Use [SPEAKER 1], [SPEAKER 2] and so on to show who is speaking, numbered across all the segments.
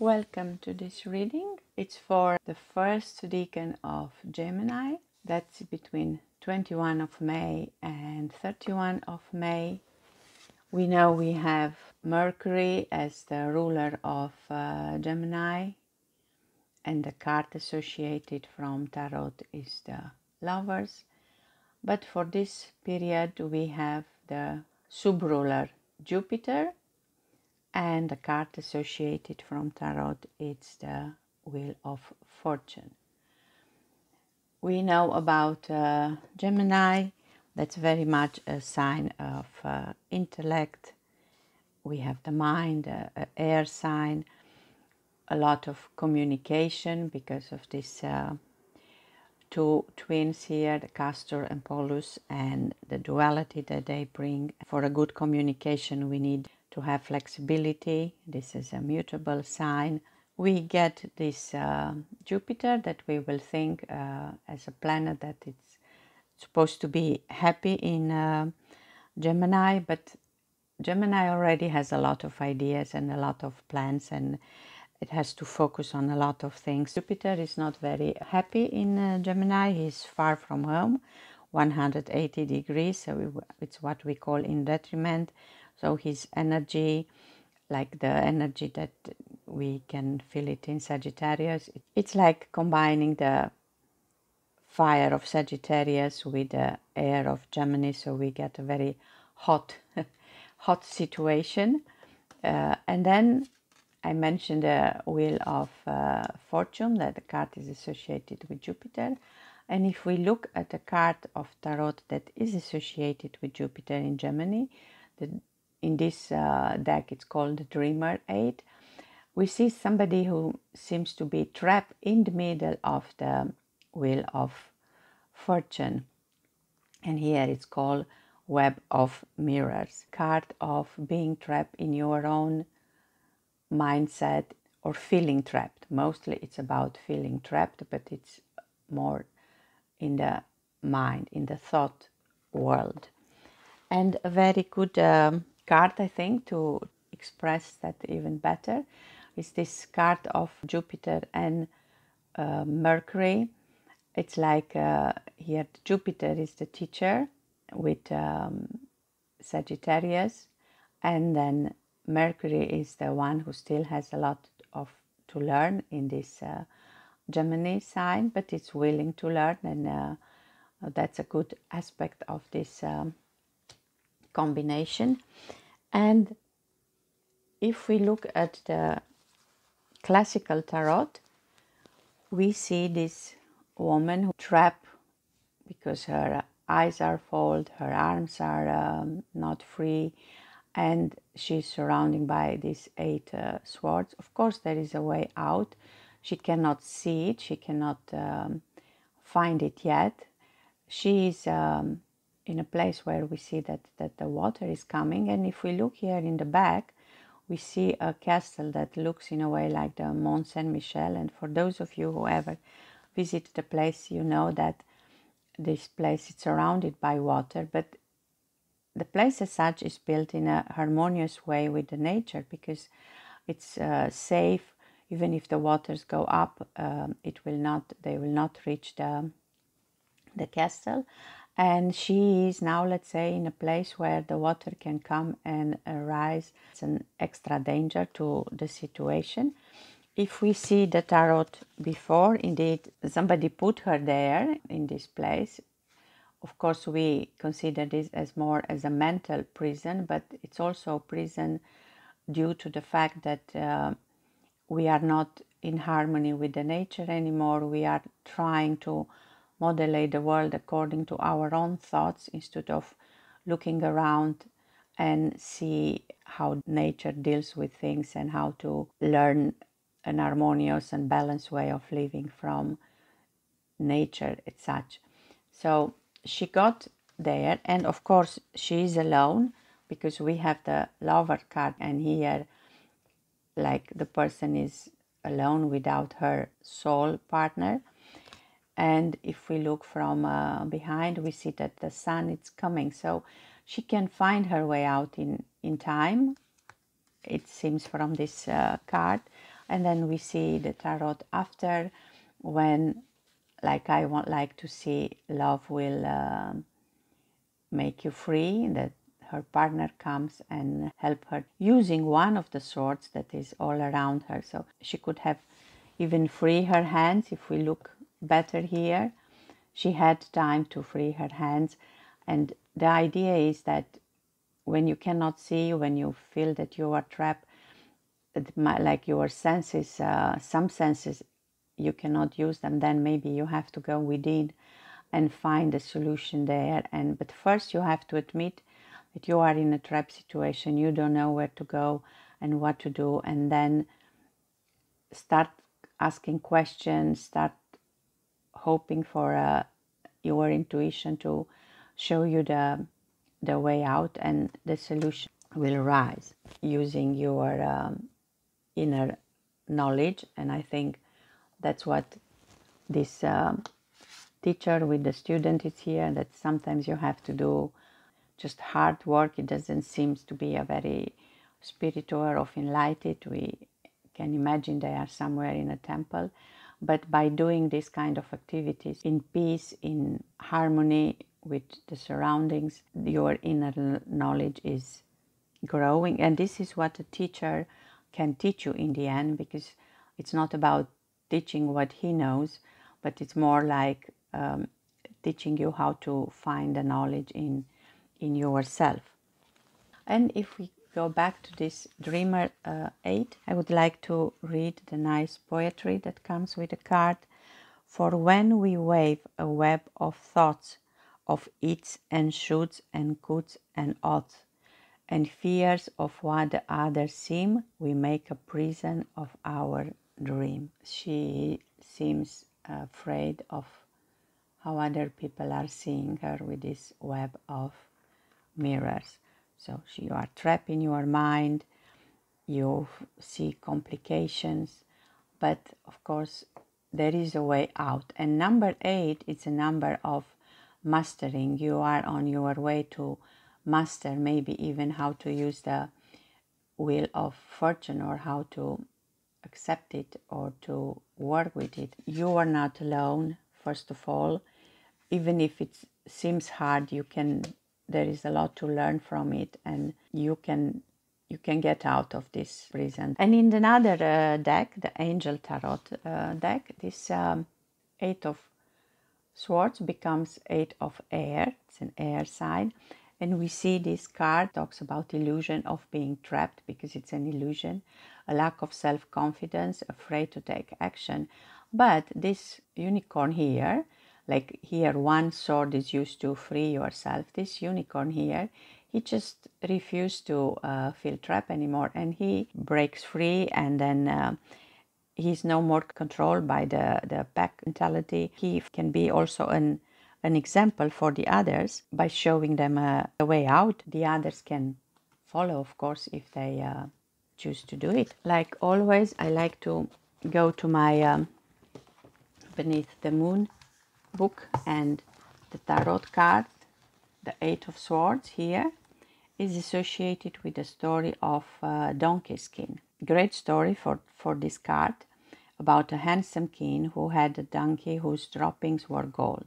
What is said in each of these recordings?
[SPEAKER 1] Welcome to this reading. It's for the first decan of Gemini. That's between 21 of May and 31 of May. We know we have Mercury as the ruler of uh, Gemini, and the card associated from Tarot is the Lovers. But for this period, we have the sub-ruler Jupiter and the card associated from tarot it's the wheel of fortune. We know about uh, gemini. That's very much a sign of uh, intellect. We have the mind uh, air sign. A lot of communication because of this uh, two twins here the castor and pollux and the duality that they bring. For a good communication we need to have flexibility. This is a mutable sign. We get this uh, Jupiter that we will think uh, as a planet that it's supposed to be happy in uh, Gemini, but Gemini already has a lot of ideas and a lot of plans and it has to focus on a lot of things. Jupiter is not very happy in uh, Gemini, he's far from home, 180 degrees, so it's what we call in detriment so his energy, like the energy that we can feel it in Sagittarius, it's like combining the fire of Sagittarius with the air of Gemini, so we get a very hot, hot situation. Uh, and then I mentioned the wheel of uh, fortune that the card is associated with Jupiter. And if we look at the card of tarot that is associated with Jupiter in Gemini, the in this uh, deck it's called Dreamer 8 we see somebody who seems to be trapped in the middle of the wheel of fortune. And here it's called web of mirrors card of being trapped in your own mindset or feeling trapped. Mostly it's about feeling trapped but it's more in the mind in the thought world. And a very good um, card, I think, to express that even better is this card of Jupiter and uh, Mercury. It's like uh, here Jupiter is the teacher with um, Sagittarius, and then Mercury is the one who still has a lot of to learn in this uh, Gemini sign, but it's willing to learn, and uh, that's a good aspect of this um, combination. And if we look at the classical tarot, we see this woman who trapped because her eyes are folded, her arms are um, not free, and she's surrounded by these eight uh, swords. Of course, there is a way out. She cannot see it, she cannot um, find it yet. She is um, in a place where we see that, that the water is coming. And if we look here in the back, we see a castle that looks in a way like the Mont Saint Michel. And for those of you who ever visit the place, you know that this place is surrounded by water, but the place as such is built in a harmonious way with the nature because it's uh, safe. Even if the waters go up, um, it will not. They will not reach the the castle, and she is now let's say in a place where the water can come and rise it's an extra danger to the situation. If we see the tarot before indeed somebody put her there in this place. Of course we consider this as more as a mental prison but it's also a prison due to the fact that uh, we are not in harmony with the nature anymore. We are trying to modulate the world according to our own thoughts instead of looking around and see how nature deals with things and how to learn an harmonious and balanced way of living from nature as such. So she got there, and of course, she is alone because we have the lover card, and here, like the person is alone without her soul partner and if we look from uh, behind we see that the sun is coming. So she can find her way out in in time it seems from this uh, card. And then we see the tarot after when like i want like to see love will uh, make you free that her partner comes and help her using one of the swords that is all around her. So she could have even free her hands if we look better here she had time to free her hands and the idea is that when you cannot see when you feel that you are trapped like your senses, uh, some senses, you cannot use them, then maybe you have to go within and find a solution there. And but first, you have to admit that you are in a trap situation. You don't know where to go and what to do, and then start asking questions. Start hoping for uh, your intuition to show you the the way out, and the solution will rise using your um, inner knowledge. And i think that's what this um, teacher with the student is here that sometimes you have to do just hard work. It doesn't seem to be a very spiritual or enlightened. We can imagine they are somewhere in a temple but by doing this kind of activities in peace in harmony with the surroundings your inner knowledge is growing and this is what a teacher can teach you in the end because it's not about teaching what he knows, but it's more like um, teaching you how to find the knowledge in in yourself. And if we go back to this Dreamer uh, 8, I would like to read the nice poetry that comes with the card. For when we wave a web of thoughts, of its and shoulds and coulds and oughts, and fears of what the others seem, we make a prison of our dream. She seems afraid of how other people are seeing her with this web of mirrors. So you are trapped in your mind, you see complications, but of course there is a way out. And number eight is a number of mastering. You are on your way to master maybe even how to use the wheel of fortune or how to accept it or to work with it. You are not alone, first of all. Even if it seems hard, you can there is a lot to learn from it and you can you can get out of this prison. And in another uh, deck, the Angel Tarot uh, deck, this um, Eight of Swords becomes Eight of Air. It's an air sign and we see this card talks about illusion of being trapped because it's an illusion, a lack of self confidence, afraid to take action. But this unicorn here, like here, one sword is used to free yourself. This unicorn here, he just refused to uh, feel trapped anymore and he breaks free and then. Uh, he's no more controlled by the, the pack mentality. He can be also an an example for the others by showing them a, a way out. The others can follow, of course, if they uh, choose to do it. Like always, I like to go to my um, Beneath the Moon book and the tarot card, the Eight of Swords here, is associated with the story of uh, Donkey Skin. Great story for, for this card about a handsome king who had a donkey whose droppings were gold.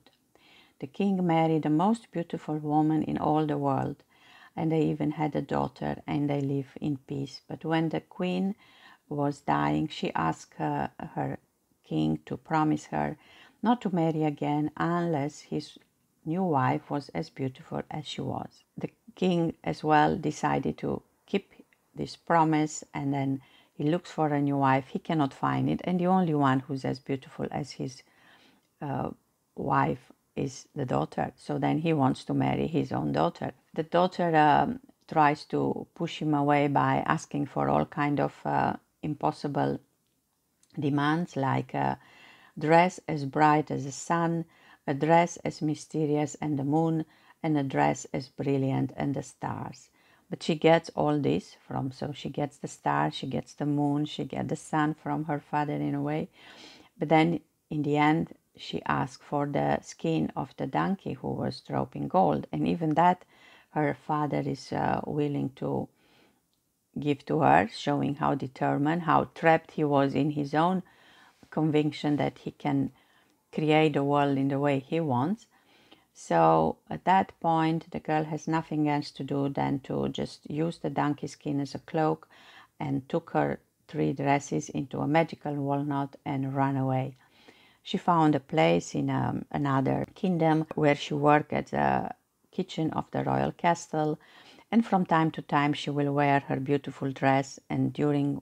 [SPEAKER 1] The king married the most beautiful woman in all the world, and they even had a daughter, and they live in peace. But when the queen was dying, she asked her, her king to promise her not to marry again unless his new wife was as beautiful as she was. The king, as well, decided to keep this promise and then he looks for a new wife. He cannot find it, and the only one who's as beautiful as his uh, wife is the daughter. So then he wants to marry his own daughter. The daughter um, tries to push him away by asking for all kind of uh, impossible demands, like a dress as bright as the sun, a dress as mysterious as the moon, and a dress as brilliant as the stars. But she gets all this from, so she gets the stars, she gets the moon, she gets the sun from her father in a way. But then in the end, she asked for the skin of the donkey who was dropping gold, and even that her father is uh, willing to give to her, showing how determined, how trapped he was in his own conviction that he can create the world in the way he wants. So at that point, the girl has nothing else to do than to just use the donkey skin as a cloak and took her three dresses into a magical walnut and run away. She found a place in um, another kingdom where she worked at the kitchen of the royal castle and from time to time she will wear her beautiful dress and during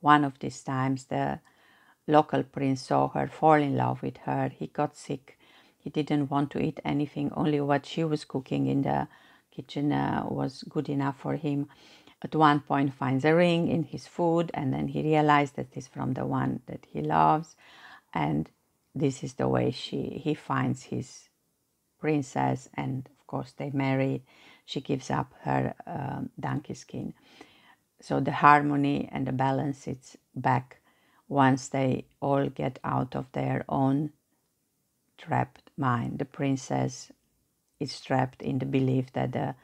[SPEAKER 1] one of these times the local prince saw her fall in love with her. He got sick. He didn't want to eat anything. Only what she was cooking in the kitchen uh, was good enough for him. At one point finds a ring in his food and then he realized that it's from the one that he loves. And this is the way she he finds his princess and of course they marry. She gives up her um, donkey skin. So the harmony and the balance it's back once they all get out of their own trapped mind. The princess is trapped in the belief that the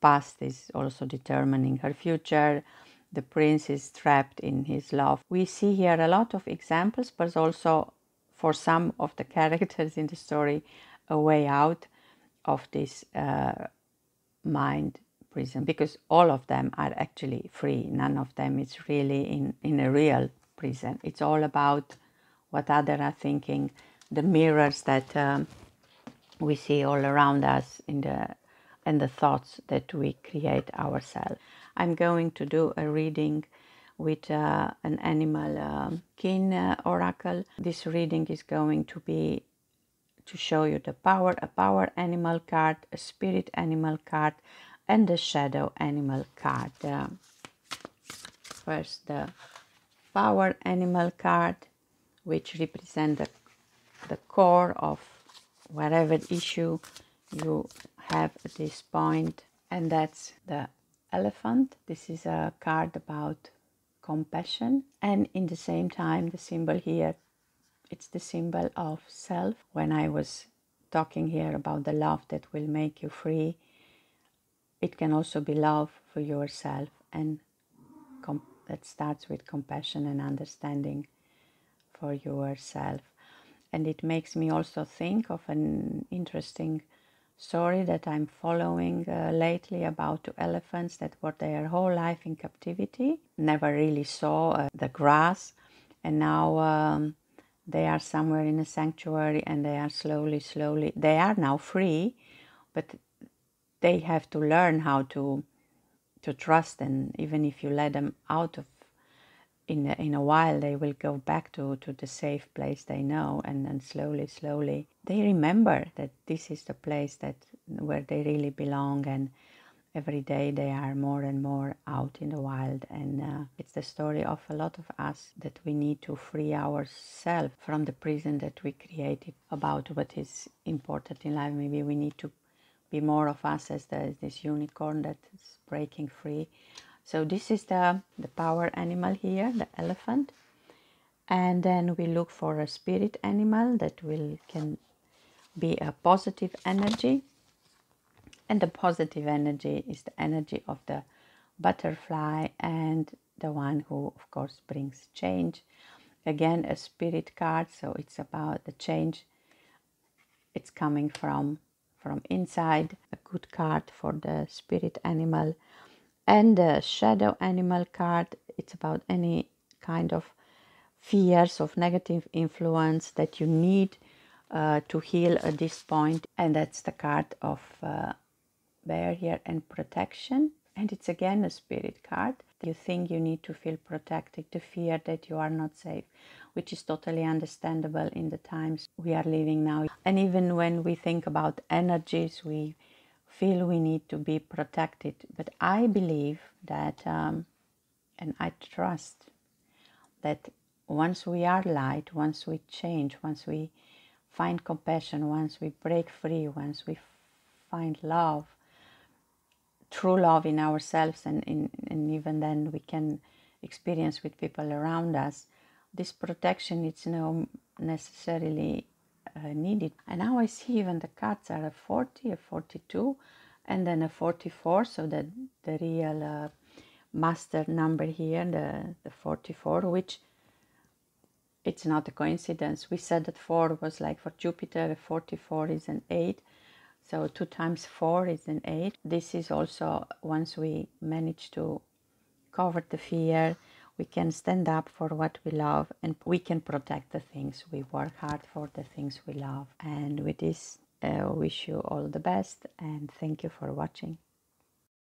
[SPEAKER 1] past is also determining her future. The prince is trapped in his love. We see here a lot of examples, but also for some of the characters in the story, a way out of this uh, mind prison because all of them are actually free. None of them is really in, in a real prison. It's all about what others are thinking, the mirrors that um, we see all around us in the and the thoughts that we create ourselves. I'm going to do a reading with uh, an animal um, kin uh, oracle. This reading is going to be to show you the power, a power animal card, a spirit animal card, and the shadow animal card. Uh, first, the power animal card, which represents the, the core of whatever issue you have at this point, and that's the elephant. This is a card about compassion, and in the same time, the symbol here it's the symbol of self. When I was talking here about the love that will make you free, it can also be love for yourself, and that starts with compassion and understanding for yourself. And it makes me also think of an interesting story that I'm following uh, lately about two elephants that were their whole life in captivity, never really saw uh, the grass, and now um, they are somewhere in a sanctuary and they are slowly, slowly, they are now free, but they have to learn how to to trust and even if you let them out of in a, in a while they will go back to, to the safe place they know and then slowly slowly they remember that this is the place that where they really belong and every day they are more and more out in the wild. And uh, it's the story of a lot of us that we need to free ourselves from the prison that we created about what is important in life. Maybe we need to be more of us as the, this unicorn that is breaking free. So this is the the power animal here the elephant. And then we look for a spirit animal that will can be a positive energy. And the positive energy is the energy of the butterfly and the one who of course brings change. Again a spirit card so it's about the change. It's coming from from inside a good card for the spirit animal and the shadow animal card it's about any kind of fears of negative influence that you need uh, to heal at this point and that's the card of uh, barrier and protection. And it's again a spirit card. You think you need to feel protected, to fear that you are not safe, which is totally understandable in the times we are living now. And even when we think about energies, we feel we need to be protected. But I believe that, um, and I trust that once we are light, once we change, once we find compassion, once we break free, once we find love, true love in ourselves and, in, and even then we can experience with people around us this protection it's no necessarily uh, needed and now i see even the cards are a 40 a 42 and then a 44 so that the real uh, master number here, the, the 44, which it's not a coincidence. We said that 4 was like for Jupiter, 44 is an 8. So 2 times 4 is an 8. This is also once we manage to cover the fear, we can stand up for what we love and we can protect the things. We work hard for the things we love. And with this, uh, wish you all the best and thank you for watching.